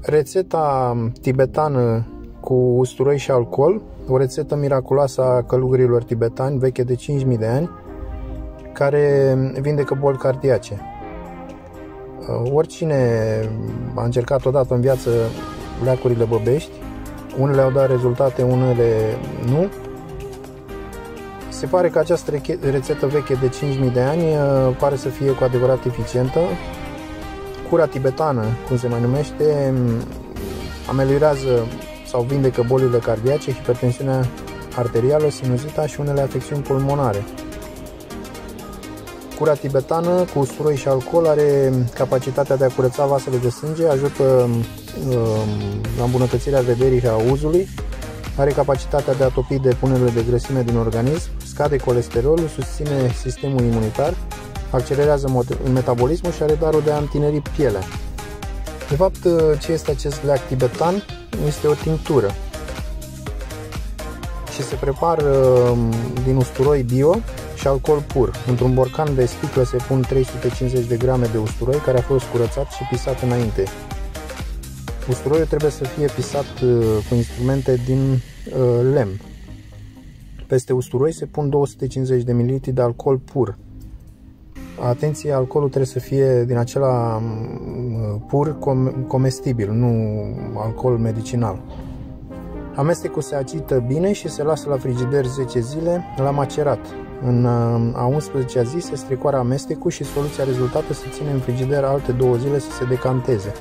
Rețeta tibetană cu usturoi și alcool, o rețetă miraculoasă a călugărilor tibetani veche de 5000 de ani, care vindecă boli cardiace. Oricine a încercat odată în viață leacurile băbești, unele au dat rezultate, unele nu. Se pare că această rețetă veche de 5000 de ani uh, pare să fie cu adevărat eficientă cura tibetană, cum se mai numește, ameliorează sau vindecă bolile cardiace, hipertensiunea arterială, sinuzita și unele afecțiuni pulmonare. Cura tibetană cu usturoi și alcool are capacitatea de a curăța vasele de sânge, ajută um, la îmbunătățirea vederii și a auzului, are capacitatea de a topi depunerile de grăsime din organism, scade colesterolul, susține sistemul imunitar, accelerează metabolismul și are darul de a întineri pielea. De fapt, uh, ce este acest leac tibetan? Este o tinctură și se prepară um, din usturoi bio și alcool pur. Într-un borcan de sticlă se pun 350 de grame de usturoi care a fost curățat și pisat înainte. Usturoiul trebuie să fie pisat uh, cu instrumente din uh, lemn. Peste usturoi se pun 250 de ml de alcool pur, Atenție, alcoolul trebuie să fie din acela mm, pur com- comestibil, nu alcool medicinal. Amestecul se agită bine și se lasă la frigider 10 zile la macerat. În a 11-a zi se strecoară amestecul și soluția rezultată se ține în frigider alte două zile să se decanteze.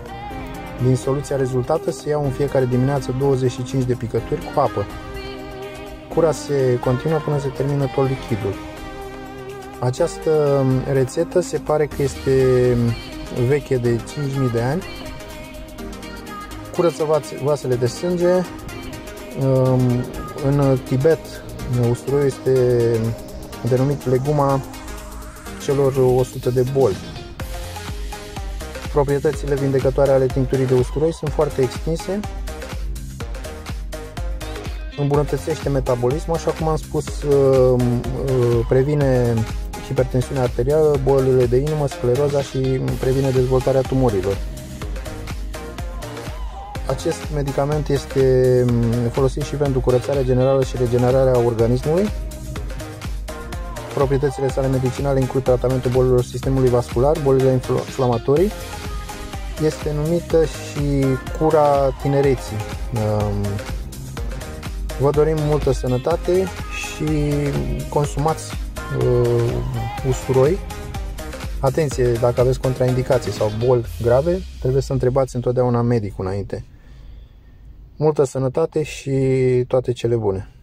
Din soluția rezultată se iau în fiecare dimineață 25 de picături cu apă. Cura se continuă până se termină tot lichidul. Această rețetă se pare că este veche de 5000 de ani. Curăță vasele de sânge. În Tibet, usturoiul este denumit leguma celor 100 de boli. Proprietățile vindecătoare ale tincturii de usturoi sunt foarte extinse. Îmbunătățește metabolismul, așa cum am spus, previne hipertensiunea arterială, bolile de inimă, scleroza și previne dezvoltarea tumorilor. Acest medicament este mm, folosit și pentru curățarea generală și regenerarea organismului. Proprietățile sale medicinale includ tratamentul bolilor sistemului vascular, bolile inflamatorii. Este numită și cura tinereții. Mm, vă dorim multă sănătate și consumați uh, usturoi. Atenție, dacă aveți contraindicații sau boli grave, trebuie să întrebați întotdeauna medicul înainte. Multă sănătate și toate cele bune!